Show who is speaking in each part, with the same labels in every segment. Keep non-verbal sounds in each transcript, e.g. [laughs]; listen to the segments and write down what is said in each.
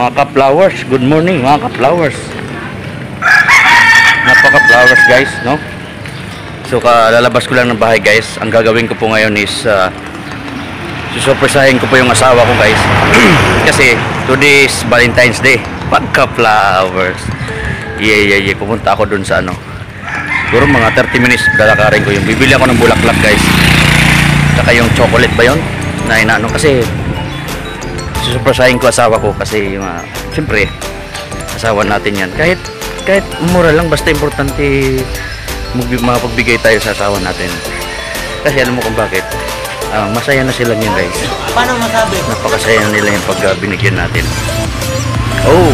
Speaker 1: Mga ka-flowers, good morning mga ka-flowers. Napaka-flowers guys, no? So kalalabas ko lang ng bahay guys. Ang gagawin ko po ngayon is uh, susurpresahin ko po yung asawa ko guys. [clears throat] Kasi today is Valentine's Day. Pagka-flowers. Yeah, yeah, yeah. Pupunta ako dun sa ano. Siguro mga 30 minutes lalakarin ko yung bibili ako ng bulaklak guys. Saka yung chocolate ba yun? Na inaano kasi susurpresahin ko asawa ko kasi yung uh, siyempre asawa natin yan. Kahit kahit mura lang basta importante makapagbigay tayo sa asawa natin. Kasi alam mo kung bakit? Ah, masaya na sila niyan guys.
Speaker 2: Paano masabi?
Speaker 1: napakasaya na nila yung pag uh, binigyan natin. Oh!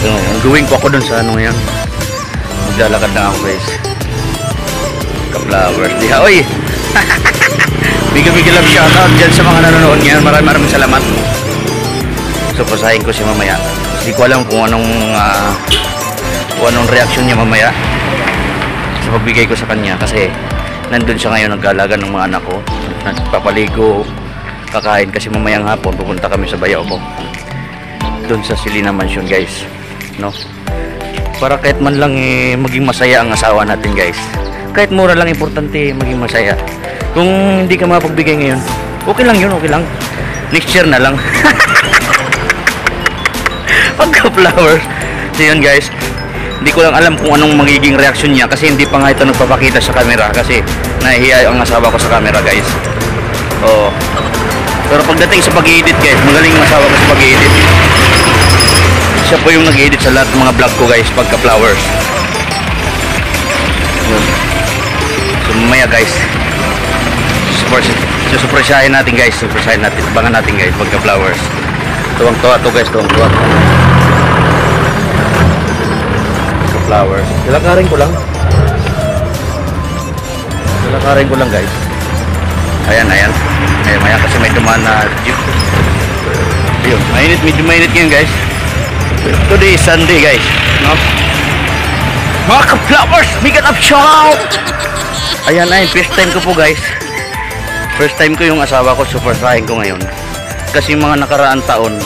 Speaker 1: So, [clears throat] ang gawin ko ako dun sa ano yan maglalakad na ako guys. Ka-flowers. Diha oy [laughs] bigyan-bigyan lang shoutout dyan sa mga nanonood ngayon. Maraming maraming salamat. So pasahin ko siya mamaya. Hindi ko alam kung anong ah, kung anong reaction niya mamaya sa pagbigay ko sa kanya. Kasi nandun siya ngayon nag-aalaga ng mga anak ko. Nagpapaligo. Kakain kasi mamayang hapon. Pupunta kami sa bayaw ko doon sa Silina Mansion guys. No? Para kahit man lang eh, maging masaya ang asawa natin guys. Kahit mura lang importante maging masaya kung hindi ka mapagbigay ngayon okay lang yun okay lang. Next year na lang. [laughs] Pagka flowers so yun guys. Hindi ko lang alam kung anong magiging reaction niya kasi hindi pa nga ito nagpapakita sa camera kasi nahihiya ang asawa ko sa camera guys. Oo pero pagdating sa pag-edit guys magaling ang ko sa pag-edit siya po yung nag-edit sa lahat ng mga vlog ko guys pagka flowers yun. So mamaya guys super susurpresahin natin guys susurpresahin natin abangan natin guys pagka flowers tuwang tuwa to guys tuwang tuwa flowers lalakarin ko lang. Lalakarin ko lang guys. Ayan ayan. Ayan maya kasi may dumaan na jeep. Ayun mainit medyo mainit ngayon guys. Today is Sunday guys. No? mga ka-flowers big up shout! Ayan ay first time ko po guys first time ko yung asawa ko super ko ngayon. Kasi mga nakaraan taon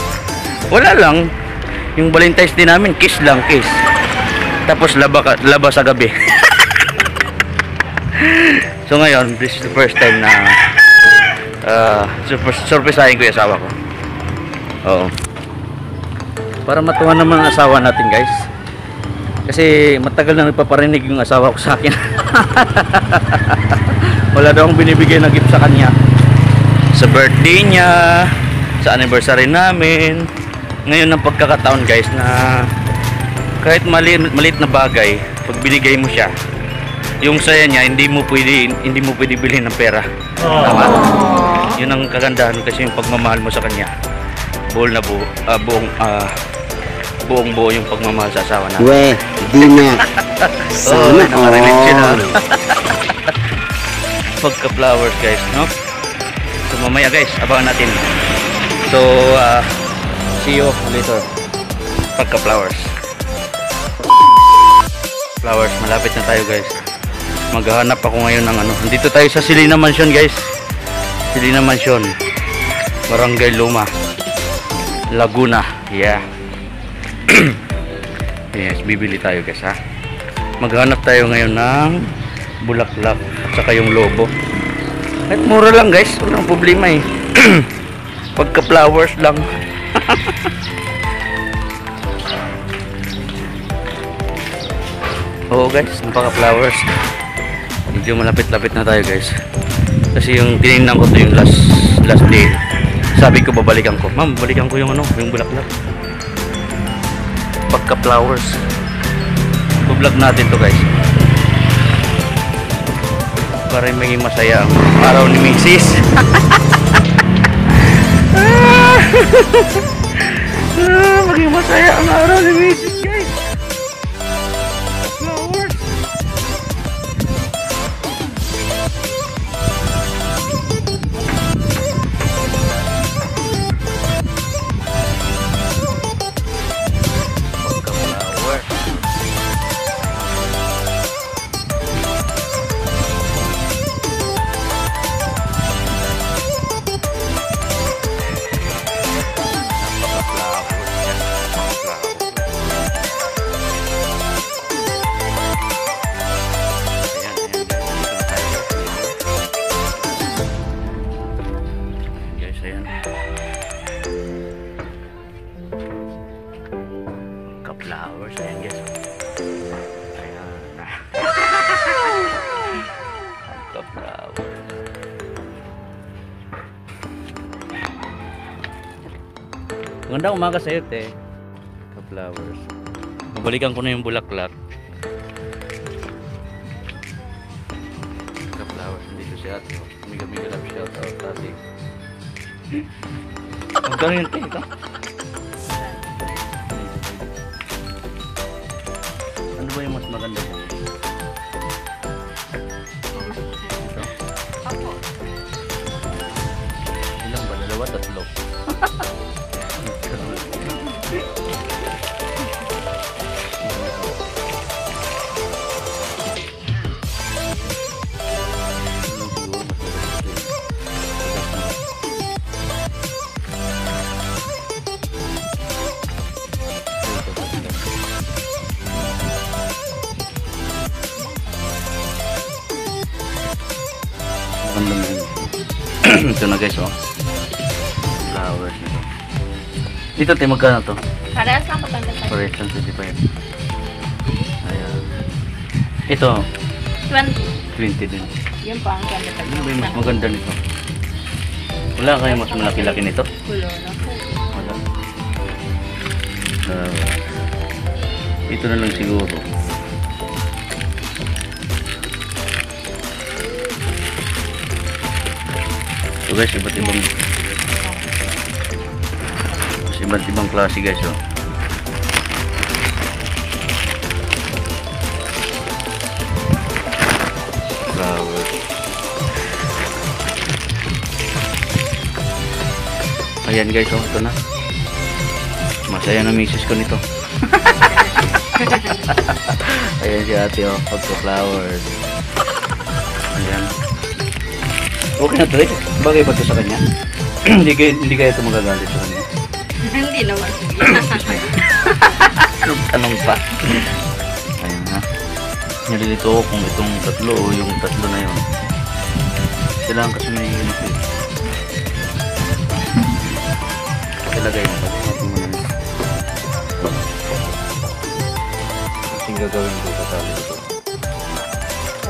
Speaker 1: wala lang. Yung Valentine's Day namin kiss lang kiss. Tapos laba, laba sa gabi. [laughs] So ngayon this is the first time na uh, super, surpresahin ko yung asawa ko. Oo. Para matuwa naman ang asawa natin guys. Kasi matagal na nagpaparinig yung asawa ko sa akin [laughs] wala daw akong binibigay na gift sa kanya sa birthday niya sa anniversary namin ngayon ang pagkakataon guys na kahit mali, maliit na bagay pag binigay mo siya yung saya niya hindi mo pwede hindi mo pwede bilhin ng pera tama yun ang kagandahan kasi yung pagmamahal mo sa kanya buol na buo, ah, buong ah, buong buo yung pagmamahal sa asawa natin
Speaker 3: We, di na.
Speaker 1: Oh,
Speaker 3: Sana
Speaker 1: na.
Speaker 3: all.
Speaker 1: Pagka flowers guys, no? So mamaya guys, abangan natin. So, uh, see you later. Pagka flowers. Flowers, malapit na tayo guys. Maghahanap ako ngayon ng ano. Dito tayo sa Silina Mansion guys. Silina Mansion. Barangay Luma. Laguna. Yeah. [clears throat] yes, bibili tayo guys ha maghanap tayo ngayon ng bulaklak at saka yung lobo. Kahit mura lang guys. Walang problema eh. [clears throat] Pagka flowers lang. [laughs] Oo guys. Napaka flowers medyo malapit-lapit na tayo guys. Kasi yung tinignan ko to yung last last day. Sabi ko babalikan ko. Ma'am balikan ko yung ano yung bulaklak. Pagka flowers vlog natin to guys para maging masaya ang araw ni Mrs. [laughs] ah, maging masaya ang araw ni Mrs. Magandang umaga sa'yo, te. Ka-flowers. Babalikan ko na yung bulaklak. Ka-flowers. Dito si ate. oh. Miga miga love shout out ate. Magkano yun, te? Ito? Ano ba yung mas maganda dyan? Ito. Ilang ba? Dalawa, tatlo. [clears throat] Ito na guys, oh. Flowers nito. Dito, te, magkano to?
Speaker 2: Parehas lang maganda pa.
Speaker 1: For instance, 25. Ayan. Ito,
Speaker 2: 20.
Speaker 1: 20 din.
Speaker 2: Yun po ang ganda pa.
Speaker 1: Ano ba yung mas maganda nito? Wala kayo mas malaki-laki nito?
Speaker 2: Kulo na po.
Speaker 1: Wala. Ah, ito na lang siguro. So guys, iba't ibang iba't ibang klase guys oh. Flowers. Ayan guys, oh, ito na. Masaya na misis ko nito. [laughs] Ayan si ate, oh, pagka-flowers. Ayan. Okay na to eh. Bagay ba ito sa kanya? [clears throat] hindi kayo, hindi kayo ito magagalit sa kanya. [laughs]
Speaker 2: Hindi naman.
Speaker 1: Anong tanong pa? Ayan ha. Nalilito ako kung itong tatlo o yung tatlo na yun. Kailangan kasi may ganito eh. Ilagay mo. Kasing gagawin ko kasali ito.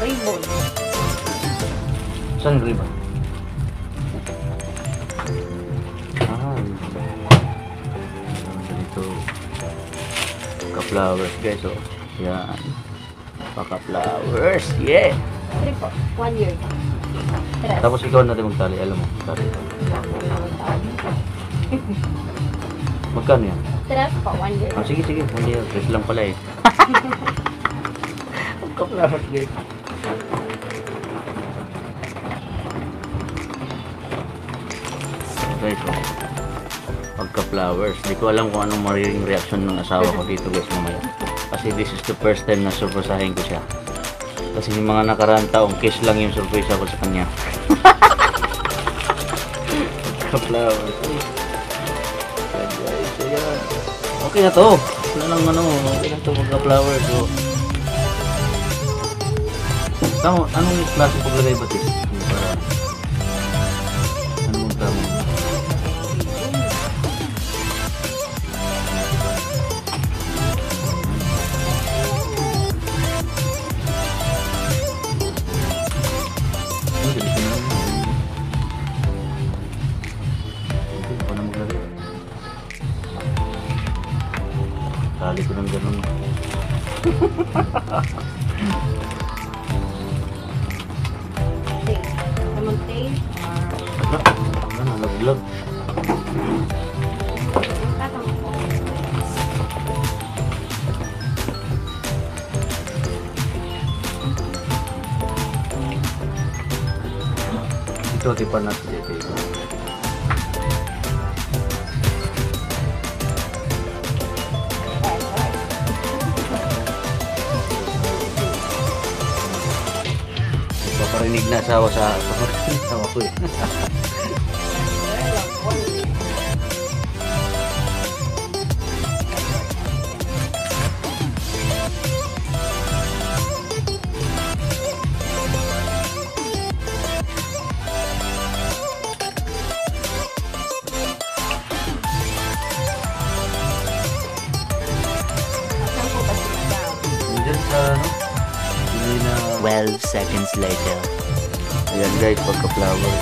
Speaker 2: Ribbon.
Speaker 1: Saan ribbon? Ka-flowers guys oh. Yan. Paka-flowers. Yeah!
Speaker 2: Three po. One year. Tres.
Speaker 1: Tapos ikaw na rin magtali, alam mo. Tali. [laughs] Magkano yan?
Speaker 2: Tres po. One year.
Speaker 1: Ah, sige, sige. Hindi, dress lang pala eh. [laughs] Pagka-flowers guys. Guys, oh. Pagka-flowers. Di ko alam kung anong magiging reaction ng asawa ko dito guys mamaya. Kasi this is the first time na surprisahin ko siya. Kasi yung mga nakaraan taong kiss lang yung surprise ako sa kanya. Pagka-flowers. Okay na to. Wala nang ano. Okay na to pagka-flowers. Oh. Tama, anong klase paglagay ba tis? Para... Tipan natin ito. Paparinig na asawa sa paparinig asawa ko eh. Ano? Hindi na...
Speaker 3: 12 seconds later.
Speaker 1: Ayan guys, pagka-flower.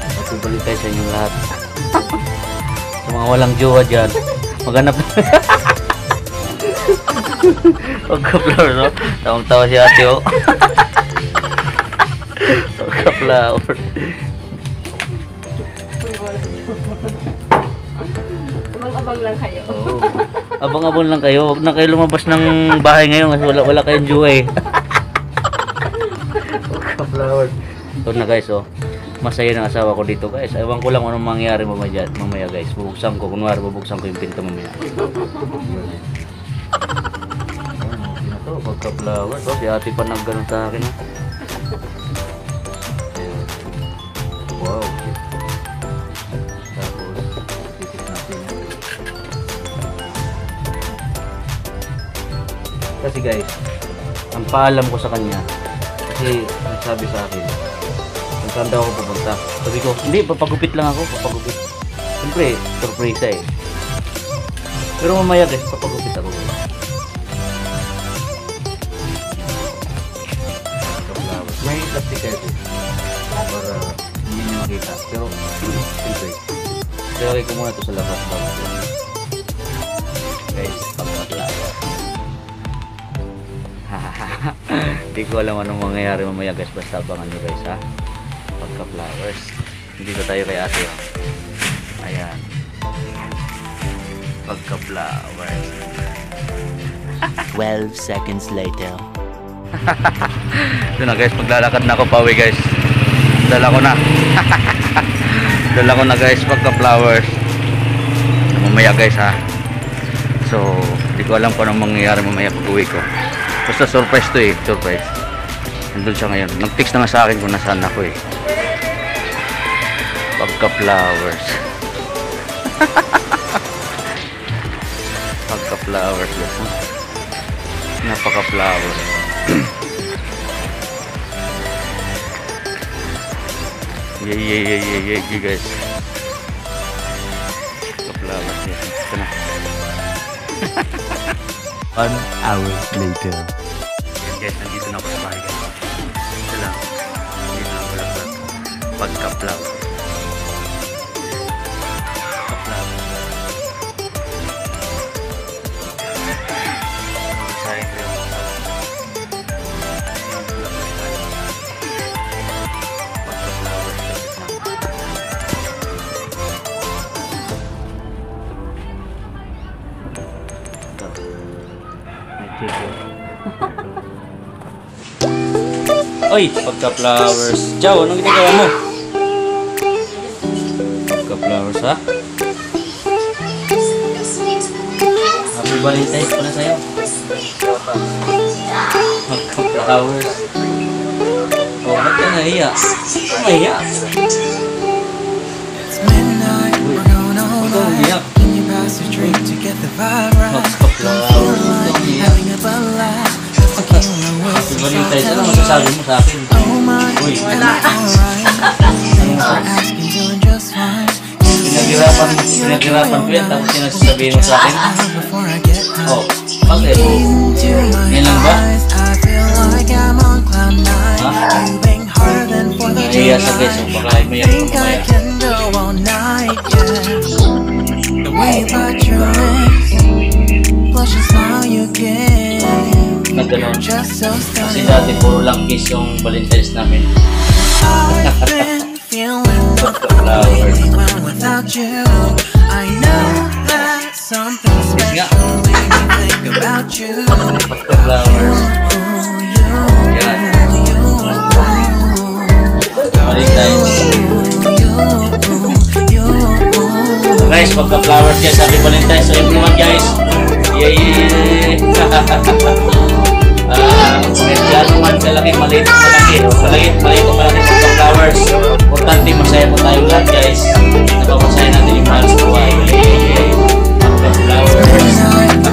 Speaker 1: At balik tayo sa inyong lahat. Sa mga walang jowa dyan, maghanap [laughs] Pagka-flower, no? Tawang-tawa si ate, oh. [laughs] Pagka-flower.
Speaker 2: Abang-abang lang kayo.
Speaker 1: Oo. Abang-abang lang kayo. Huwag na kayo lumabas ng bahay ngayon kasi wala, wala kayong jowa, eh. Pagka-flower. Ito na guys, oh. Masaya ng asawa ko dito guys. Ewan ko lang kung anong mangyayari mamaya, mamaya guys. Bubuksan ko. Kunwari bubuksan ko yung pinto mamaya. To? Pagka-flower. Oh, si ate pa nagganon sa akin. oh. Kasi guys, ang paalam ko sa kanya, kasi nagsabi sa akin, saan daw ako pupunta. Sabi ko, hindi, papagupit lang ako, papagupit. Siyempre, surprise eh. Pero mamaya guys, papagupit ako. May plastic kayo para hindi nyo makita. Pero, siyempre, Ilagay ko muna ito sa labas bago Hindi ko alam anong mangyayari mamaya guys. Basta abangan nyo guys ha. Pagka-flowers. Dito tayo kay ate. oh. Ayan. Pagka-flowers. [laughs]
Speaker 3: 12 seconds later. [laughs]
Speaker 1: Ito na guys, maglalakad na ako pauwi guys. Dala ko na. [laughs] Dala ko na guys pagka-flowers. Mamaya guys ha. So, hindi ko alam kung anong mangyayari mamaya pag uwi ko. Basta surprise to eh, surprise. Nandun siya ngayon. Nag-text na nga sa akin kung nasaan ako eh. Pagka-flowers. [laughs] Pagka-flowers guys. ha? Napaka-flowers. [clears throat] Yeah, yeah, yeah, yeah, yeah, yeah, guys. Pagka-flowers guys. [laughs] Ito na.
Speaker 3: One hour later.
Speaker 1: Yan guys, nandito na ako sa bahay. Ito lang. Dito lang wala pa. Pagka-flower. Oy, pagka-flowers. Chow, anong ginagawa mo? Pagka-flowers, ha? Happy Valentine's pala sa'yo. Pagka-flowers. Oh, ba't ka nahiya? Nahiya?
Speaker 4: For asking, doing just fine.
Speaker 1: Pinaghirapan, pinaghirapan ko yan, tapos sinasabihin mo sa akin? Oh, bakit? Yan lang ba? Ha? Nahiya sa guys, oh, baka may yan
Speaker 4: night, yeah. The way bite your lips, blush and smile you give,
Speaker 1: Na ganun. Kasi dati puro lang kiss yung Valentine's namin. [laughs]
Speaker 4: That something
Speaker 1: nga.
Speaker 4: you,
Speaker 1: Yan. Valentine's. Guys, pagka-flowers yan, sabi Valentine's. So, everyone guys. Yay! Ah, [laughs] uh, medyanong man, kalaki, maliit ang malaki. Maliit, maliit ang malaki sa mga flowers. Importante, masaya po tayo lahat guys. Napamasaya natin yung mahal sa buhay. Okay, flowers. Eh, eh, eh,